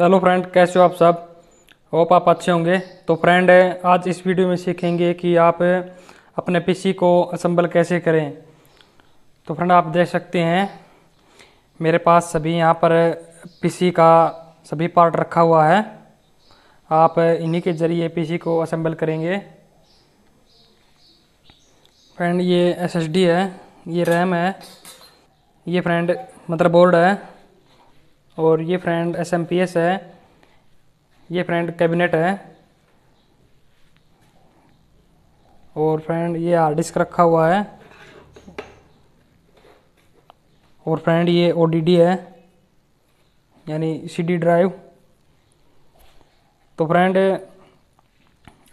तो hello friend, कैसे हो आप सब? होप आप अच्छे होंगे। तो फ्रेंड, आज इस वीडियो में सीखेंगे कि आप अपने पीसी को असेंबल कैसे करें। तो फ्रेंड, आप देख सकते हैं, मेरे पास सभी यहाँ पर पीसी का सभी पार्ट रखा हुआ है। आप इन्हीं के ज़रिए पीसी को असेंबल करेंगे। फ्रेंड, ये एसएसडी है, ये रैम है, ये फ्रेंड मदरबोर्ड है। और ये friend S M P S है। ये फ्रेंड कैबिनेट है। और फ्रेंड ये हार्ड डिस्क रखा हुआ है। और फ्रेंड ये ओ डी डी है, यानी सी डी ड्राइव तो फ्रेंड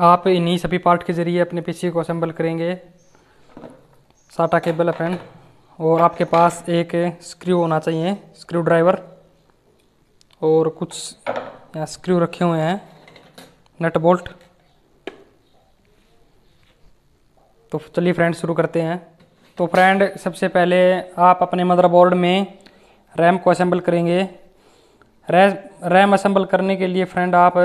आप इन्हीं सभी पार्ट के ज़रिए अपने पीसी को असेंबल करेंगे। साटा केबल है फ्रेंड और आपके पास एक स्क्रू होना चाहिए स्क्रू ड्राइवर और कुछ यहाँ स्क्रू रखे हुए हैं। नट बोल्ट तो चलिए फ्रेंड शुरू करते हैं। तो फ्रेंड सबसे पहले आप अपने मदरबोर्ड में रैम को असेंबल करेंगे। रैम रैम असेंबल करने के लिए फ्रेंड आप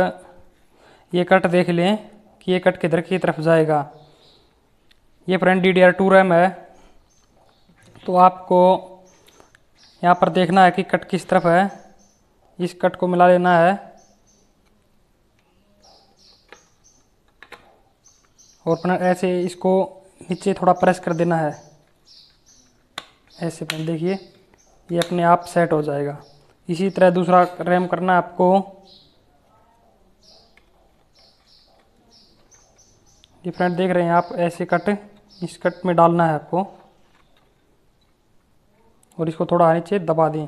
ये कट देख लें कि ये कट किधर की तरफ़ जाएगा। ये friend D D R two RAM है। तो आपको यहाँ पर देखना है कि कट किस तरफ़ है। इस कट को मिला लेना है। और अपना ऐसे इसको नीचे थोड़ा प्रेस कर देना है। ऐसे देखिए, ये अपने आप सेट हो जाएगा। इसी तरह दूसरा रैम करना आपको। ये फ्रेंड, देख रहे हैं आप ऐसे कट, इस कट में डालना है आपको। और इसको थोड़ा नीचे दबा दें।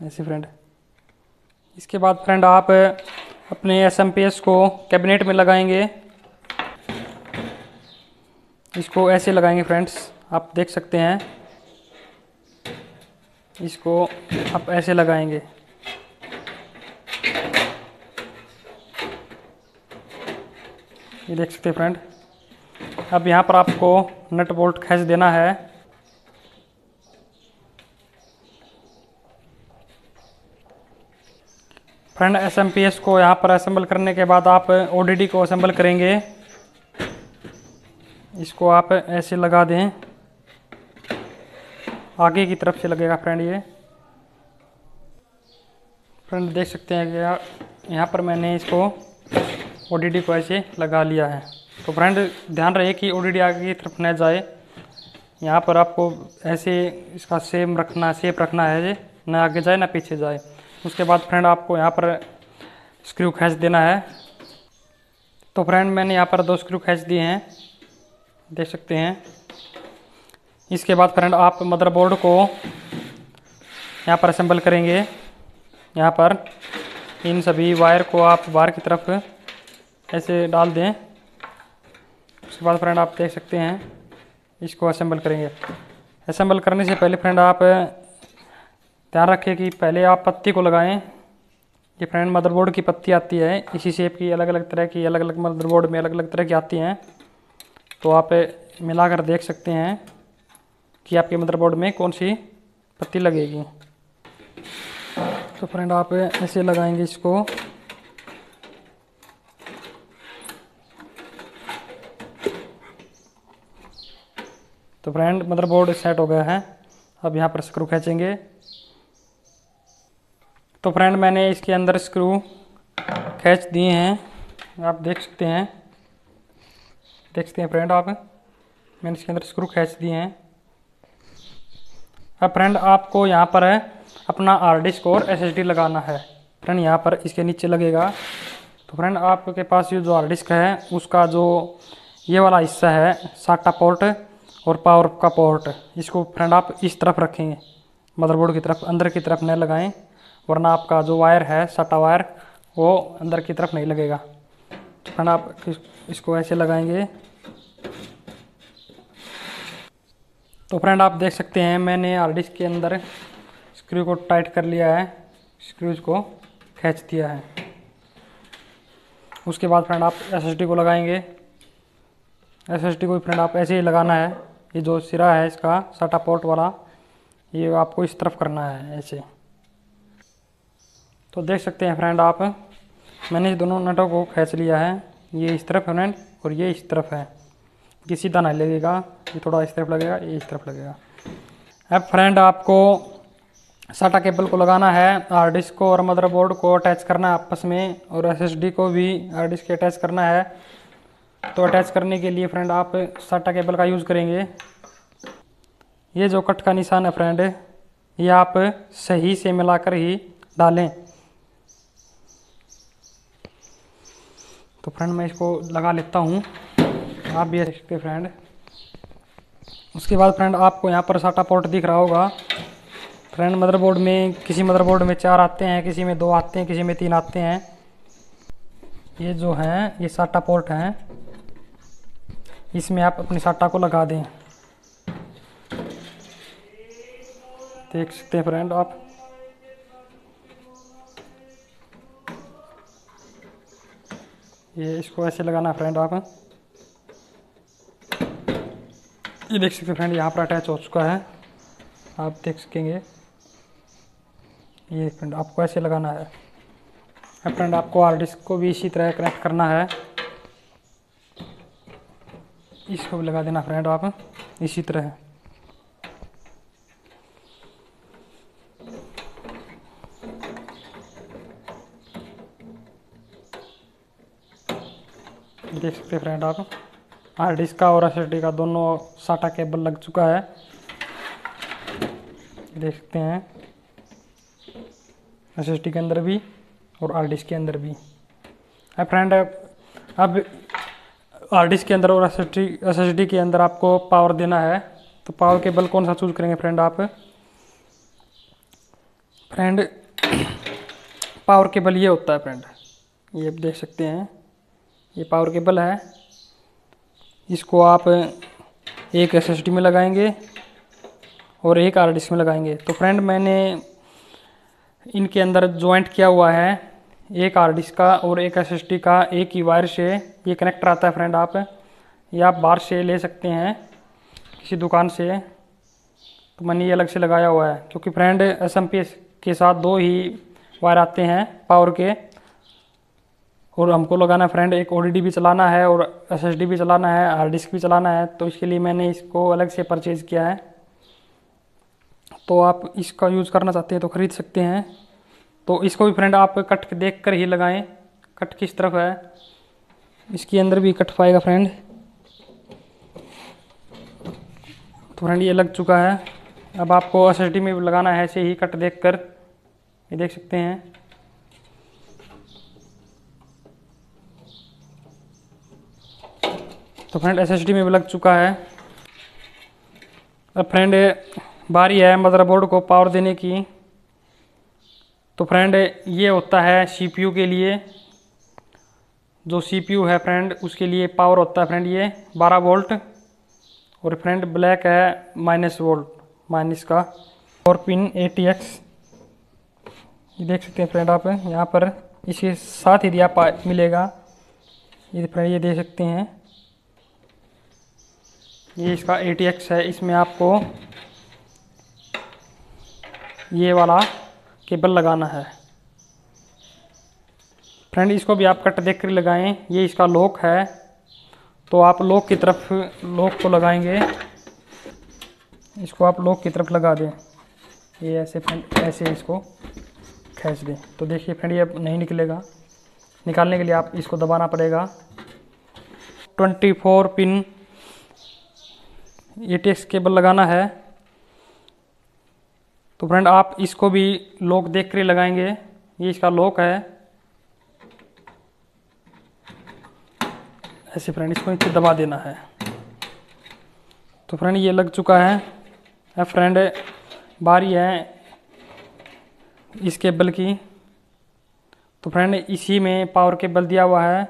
ऐसे फ्रेंड इसके बाद फ्रेंड आप अपने एस एम पी एस को कैबिनेट में लगाएँगे। इसको ऐसे लगाएँगे फ्रेंड्स आप देख सकते हैं। इसको आप ऐसे लगाएँगे। ये देख सकते हैं फ्रेंड अब यहाँ पर आपको नट बोल्ट खींच देना है। Friend S M P S को यहाँ पर असेंबल करने के बाद आप ओ डी डी को असेंबल करेंगे। इसको आप ऐसे लगा दें। आगे की तरफ़ से लगेगा फ्रेंड ये। फ्रेंड, देख सकते हैं कि यहाँ पर मैंने इसको ओ डी डी को ऐसे लगा लिया है। तो फ्रेंड, ध्यान रहे कि ओ डी डी आगे की तरफ़ न जाए। यहाँ पर आपको ऐसे इसका सेम रखना सेप रखना है। न आगे जाए, ना पीछे जाए। उसके बाद फ्रेंड आपको यहाँ पर स्क्रू खींच देना है। तो फ्रेंड मैंने यहाँ पर दो स्क्रू खींच दिए हैं, देख सकते हैं। इसके बाद फ्रेंड आप मदरबोर्ड को यहाँ पर असेंबल करेंगे। यहाँ पर इन सभी वायर को आप बाहर की तरफ़ ऐसे डाल दें। उसके बाद फ्रेंड आप देख सकते हैं, इसको असेंबल करेंगे। असेंबल करने से पहले फ्रेंड आप ध्यान रखें कि पहले आप पत्ती को लगाएँ। ये फ्रेंड मदरबोर्ड की पत्ती आती है। इसी शेप की अलग अलग तरह की अलग अलग मदरबोर्ड में अलग अलग तरह की आती हैं। तो आप मिलाकर देख सकते हैं कि आपके मदरबोर्ड में कौन सी पत्ती लगेगी। तो फ्रेंड आप ऐसे लगाएँगे इसको। तो फ्रेंड मदरबोर्ड सेट हो गया है। अब यहाँ पर स्क्रू खींचेंगे। तो फ्रेंड मैंने इसके अंदर स्क्रू खींच दिए हैं। आप देख सकते हैं। देख सकते हैं फ्रेंड आप। मैंने इसके अंदर स्क्रू खींच दिए हैं। अब फ्रेंड आपको यहाँ पर है अपना हार्ड डिस्क और एसएसडी लगाना है। फ्रेंड यहाँ पर इसके नीचे लगेगा। तो फ्रेंड आपके पास ये जो आर डिस्क है, उसका जो ये वाला हिस्सा है साटा पोर्ट और पावर का पोर्ट इसको फ्रेंड आप इस तरफ़ रखेंगे। मदरबोर्ड की तरफ़, अंदर की तरफ़ न लगाएँ। वरना आपका जो वायर है, सटा वायर, वो अंदर की तरफ़ नहीं लगेगा। फ्रेंड आप इसको ऐसे लगाएँगे। तो फ्रेंड आप देख सकते हैं, मैंने डिस्क के अंदर स्क्रू को टाइट कर लिया है। स्क्रूज को खींच दिया है। उसके बाद फ्रेंड आप एसएसडी को लगाएँगे। एसएसडी को फ्रेंड आप ऐसे ही लगाना है। ये जो सिरा है, इसका सटा पोर्ट वाला, ये आपको इस तरफ़ करना है, ऐसे। तो देख सकते हैं फ्रेंड आप। मैंने दोनों नटों को खींच लिया है। ये इस तरफ़ है फ्रेंड और ये इस तरफ़ है। ये सीधा नहीं लगेगा, ये थोड़ा इस तरफ़ लगेगा, ये इस तरफ़ लगेगा। अब फ्रेंड आपको साटा केबल को लगाना है। हार्ड डिस्क को और मदरबोर्ड को अटैच करना है आपस में और एसएसडी को भी हार्ड डिस्क अटैच करना है। तो अटैच करने के लिए फ्रेंड आप साटा केबल का यूज़ करेंगे। ये जो कट का निशान है फ्रेंड ये आप सही से मिलाकर ही डालें। तो फ्रेंड मैं इसको लगा लेता हूँ। आप भी सकते फ्रेंड उसके बाद फ्रेंड आपको यहाँ पर साटा पोर्ट दिख रहा होगा। फ्रेंड मदरबोर्ड में किसी मदरबोर्ड में चार आते हैं, किसी में दो आते हैं, किसी में तीन आते हैं। ये जो हैं, ये साटा पोर्ट हैं। इसमें आप अपनी साटा को लगा दें। देख सकते हैं फ्रेंड आप। ये इसको ऐसे लगाना फ्रेंड आप। ये देख सकते फ्रेंड यहाँ पर अटैच हो चुका है। आप देख सकेंगे। ये फ्रेंड आपको ऐसे लगाना है। फ्रेंड आपको हार्ड डिस्क को भी इसी तरह कनेक्ट करना है। इसको भी लगा देना फ्रेंड आप, इसी तरह। देख सकते हैं फ्रेंड आप। हार्ड डिस्क का और एस का दोनों साटा केबल लग चुका है। देख सकते हैं। एस के अंदर भी और हार्ड डिस्क के अंदर भी। है फ्रेंड अब हार्ड डिस्क के अंदर और एस एस के अंदर आपको पावर देना है। तो पावर केबल कौन सा चूज़ करेंगे फ्रेंड आप? फ्रेंड पावर केबल ये होता है फ्रेंड ये आप देख सकते हैं। ये पावर केबल है। इसको आप एक एस में लगाएँगे और एक आर में लगाएँगे। तो फ्रेंड मैंने इनके अंदर जॉइंट किया हुआ है। एक आर का और एक एस का एक ही वायर से ये कनेक्टर आता है फ्रेंड आप ये आप बाहर से ले सकते हैं किसी दुकान से। तो मैंने ये अलग से लगाया हुआ है, क्योंकि फ्रेंड एस के साथ दो ही वायर आते हैं पावर के। और हमको लगाना है फ्रेंड एक ODD भी चलाना है और एसएसडी भी चलाना है हार्ड डिस्क भी चलाना है तो इसके लिए मैंने इसको अलग से परचेज़ किया है। तो आप इसका यूज़ करना चाहते हैं तो ख़रीद सकते हैं। तो इसको भी फ्रेंड आप कट देख कर ही लगाएँ कट किस तरफ़ है। इसके अंदर भी कट पाएगा फ्रेंड तो फ्रेंड ये लग चुका है। अब आपको एसएसडी में भी लगाना है, ऐसे ही कट देख कर ये देख सकते हैं। तो फ्रेंड एसएसडी में भी लग चुका है। अब फ्रेंड, बारी है मदरबोर्ड को पावर देने की। तो फ्रेंड, ये होता है सीपीयू के लिए। जो सीपीयू है फ्रेंड, उसके लिए पावर होता है फ्रेंड, ये 12 वोल्ट। और फ्रेंड, ब्लैक है माइनस वोल्ट, माइनस का। और पिन ए टी एक्स ये देख सकते हैं फ्रेंड आप, यहाँ पर इसके साथ ही दिया मिलेगा। ये फ्रेंड, ये देख सकते हैं। ये इसका ATX है। इसमें आपको ये वाला केबल लगाना है। फ्रेंड, इसको भी आप कट देख कर लगाएँ। ये इसका लॉक है। तो आप लॉक की तरफ़, लॉक को लगाएँगे। इसको आप लॉक की तरफ़ लगा दें। ये ऐसे फ्रेंड, ऐसे इसको खींच दें। तो देखिए फ्रेंड, ये अब नहीं निकलेगा। निकालने के लिए आप इसको दबाना पड़ेगा। 24 पिन ए केबल लगाना है। तो फ्रेंड आप इसको भी लॉक देख कर लगाएँगे। ये इसका लॉक है। ऐसे फ्रेंड इसको नीचे दबा देना है। तो फ्रेंड ये लग चुका है। फ्रेंड बारी है इस केबल की। तो फ्रेंड इसी में पावर केबल दिया हुआ है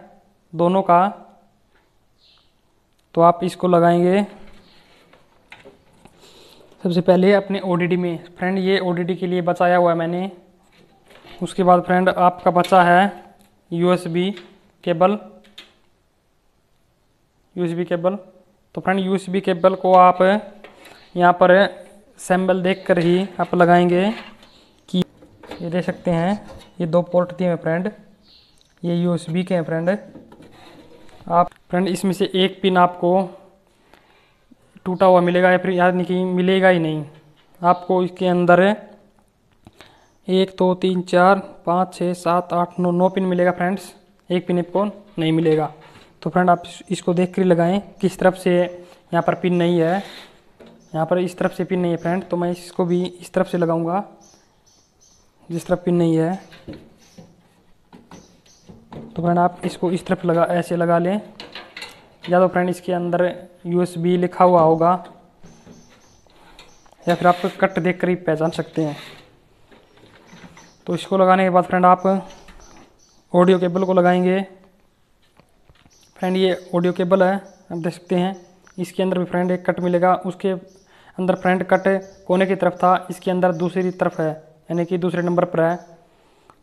दोनों का। तो आप इसको लगाएँगे। सबसे पहले अपने ओडीडी में। फ्रेंड ये ओडीडी के लिए बचाया हुआ है मैंने। उसके बाद फ्रेंड आपका बचा है यूएसबी केबल यूएसबी केबल तो फ्रेंड यूएसबी केबल को आप यहाँ पर सैम्बल देख कर ही आप लगाएँगे कि ये देख सकते हैं, ये दो पोर्ट दिए हैं फ्रेंड ये यूएसबी के हैं फ्रेंड आप फ्रेंड इसमें से एक पिन आपको टूटा हुआ मिलेगा या फिर यानी कि मिलेगा ही नहीं। आपको इसके अंदर एक दो तो, तीन चार पाँच छः सात आठ नौ नौ पिन मिलेगा फ्रेंड्स। एक पिन आपको नहीं मिलेगा। तो फ्रेंड आप इसको देख कर लगाएँ किस तरफ़ से यहाँ पर पिन नहीं है। यहाँ पर इस तरफ़ से पिन नहीं है फ्रेंड तो मैं इसको भी इस तरफ़ से लगाऊँगा। जिस तरफ़ पिन नहीं है। तो फ्रेंड आप इसको इस तरफ़ लगा ऐसे लगा लें। या तो फ्रेंड इसके अंदर यूएसबी लिखा हुआ होगा, या फिर आप कट देख कर ही पहचान सकते हैं। तो इसको लगाने के बाद फ्रेंड आप ऑडियो केबल को लगाएँगे। फ्रेंड ये ऑडियो केबल है, आप देख सकते हैं। इसके अंदर भी फ्रेंड एक कट मिलेगा, उसके अंदर फ्रेंड कट कोने की तरफ़ था, इसके अंदर दूसरी तरफ़ है, यानी कि दूसरे नंबर पर है।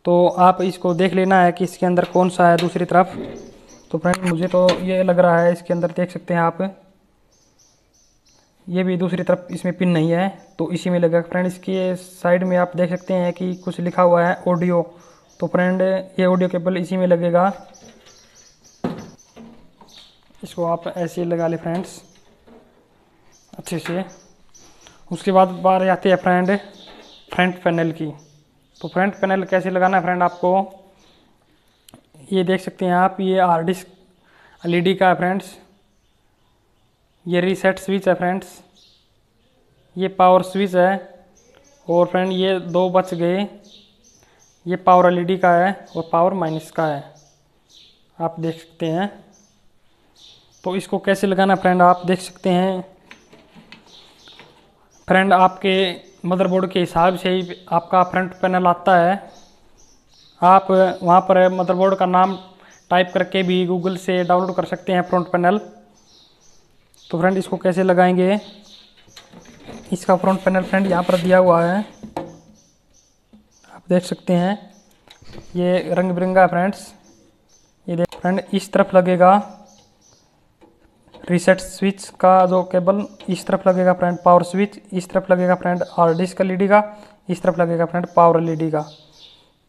तो आप इसको देख लेना है कि इसके अंदर कौन सा है दूसरी तरफ़। तो फ्रेंड मुझे तो ये लग रहा है, इसके अंदर देख सकते हैं आप। ये भी दूसरी तरफ़ इसमें पिन नहीं है तो इसी में लगेगा फ्रेंड इसके साइड में आप देख सकते हैं कि कुछ लिखा हुआ है ऑडियो तो फ्रेंड ये ऑडियो केबल इसी में लगेगा। इसको आप ऐसे लगा ले फ्रेंड्स अच्छे से। उसके बाद बार आती है फ्रेंड फ्रंट पैनल की। तो फ्रंट पैनल कैसे लगाना है फ्रेंड आपको? ये देख सकते हैं आप, ये आर डिस्क एल का है फ्रेंड्स ये रीसेट स्विच है फ्रेंड्स ये पावर स्विच है। और फ्रेंड ये दो बच गए। ये पावर एलईडी का है और पावर माइनस का है। आप देख सकते हैं। तो इसको कैसे लगाना फ्रेंड आप देख सकते हैं। फ्रेंड आपके मदरबोर्ड के हिसाब से ही आपका फ्रंट पैनल आता है। आप वहाँ पर मदरबोर्ड का नाम टाइप करके भी गूगल से डाउनलोड कर सकते हैं फ्रंट पैनल तो फ्रेंड इसको कैसे लगाएँगे? इसका फ्रंट पैनल फ्रेंड यहाँ पर दिया हुआ है. आप देख सकते हैं, ये रंग बिरंगा फ्रेंड्स ये देख फ्रेंड इस तरफ़ लगेगा रीसेट स्विच का जो केबल इस तरफ़ लगेगा फ्रेंड पावर स्विच इस तरफ़ लगेगा फ्रेंड और डिस्क एल का, इस तरफ़ लगेगा फ्रेंड पावर एलईडी का.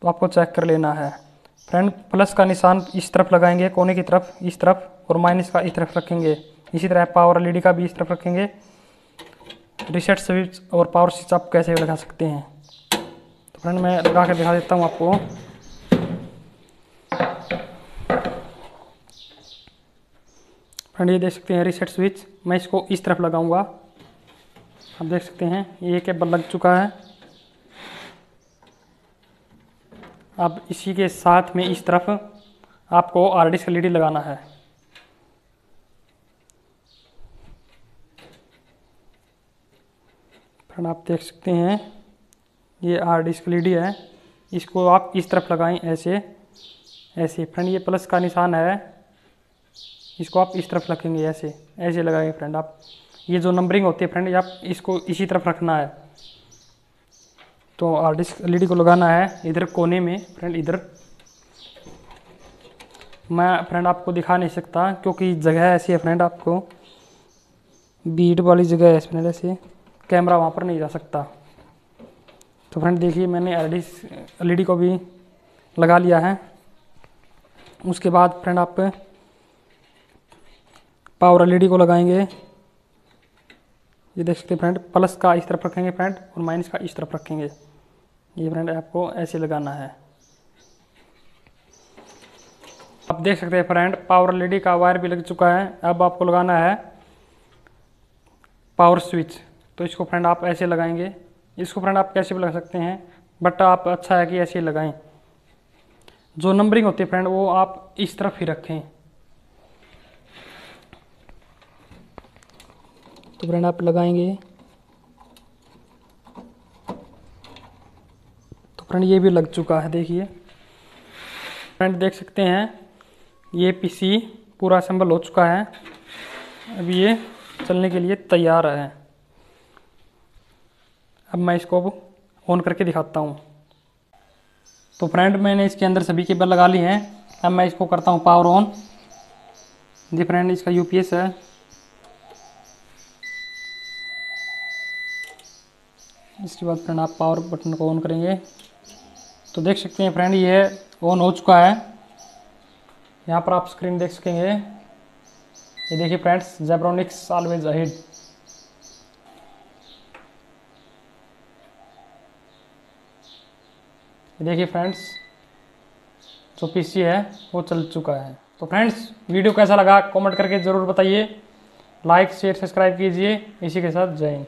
तो आपको चेक कर लेना है। फ्रेंड प्लस का निशान इस तरफ़ लगाएँगे, कोने की तरफ़, इस तरफ़, और माइनस का इस तरफ़ रखेंगे। इसी तरह पावर एलईडी का भी इस तरफ़ रखेंगे। रिसेट स्विच और पावर स्विच आप कैसे लगा सकते हैं। तो फ्रेंड मैं लगा कर दिखा देता हूँ आपको। फ्रेंड ये देख सकते हैं रिसेट स्विच मैं इसको इस तरफ़ लगाऊँगा। आप देख सकते हैं, ये केबल लग चुका है। अब इसी के साथ में इस तरफ़ आपको आर डी एल लगाना है। फ्रेंड आप देख सकते हैं, ये आर डी एल है। इसको आप इस तरफ़ लगाएँ ऐसे ऐसे। फ्रेंड, ये प्लस का निशान है। इसको आप इस तरफ़ रखेंगे ऐसे ऐसे लगाएँगे फ्रेंड आप। ये जो नंबरिंग होती है फ्रेंड आप इसको इसी तरफ़ रखना है। तो आर्टिस्ट एल को लगाना है इधर कोने में फ्रेंड इधर। मैं फ्रेंड आपको दिखा नहीं सकता क्योंकि जगह ऐसी है फ्रेंड आपको। बीट वाली जगह है फ्रेंड ऐसे। कैमरा वहाँ पर नहीं जा सकता। तो फ्रेंड देखिए, मैंने एल को भी लगा लिया है। उसके बाद फ्रेंड आप पावर एलईडी को लगाएँगे। ये देख सकते हैं फ्रेंड, प्लस का इस तरफ़ रखेंगे फ्रेंड और माइनस का इस तरफ़ रखेंगे। ये फ्रेंड आपको ऐसे लगाना है। आप देख सकते हैं फ्रेंड, पावर एलईडी का वायर भी लग चुका है। अब आपको लगाना है पावर स्विच। तो इसको फ्रेंड आप ऐसे लगाएँगे। इसको फ्रेंड आप कैसे भी लगा सकते हैं, बट आप अच्छा है कि ऐसे ही लगाएँ। जो नंबरिंग होती है फ्रेंड, वो आप इस तरफ़ ही रखें। तो फ्रेंड आप लगाएँगे। तो फ्रेंड ये भी लग चुका है, देखिए। फ्रेंड देख सकते हैं, ये पीसी पूरा असम्बल हो चुका है। अब ये चलने के लिए तैयार है। अब मैं इसको ऑन करके दिखाता हूँ। तो फ्रेंड मैंने इसके अंदर सभी केबल लगा ली हैं। अब मैं इसको करता हूँ पावर ऑन। जी फ्रेंड, इसका यूपीएस है। इसके बाद फ्रेंड आप पावर बटन को ऑन करेंगे। तो देख सकते हैं फ्रेंड ये ऑन हो चुका है। यहाँ पर आप स्क्रीन देख सकेंगे। ये देखिए फ्रेंड्स जेब्रोनिक्स ऑलवेज अहिड देखिए फ्रेंड्स जो पीसी है, वो चल चुका है। तो फ्रेंड्स वीडियो कैसा लगा? कमेंट करके ज़रूर बताइए। लाइक शेयर सब्सक्राइब कीजिए। इसी के साथ जय हिंद।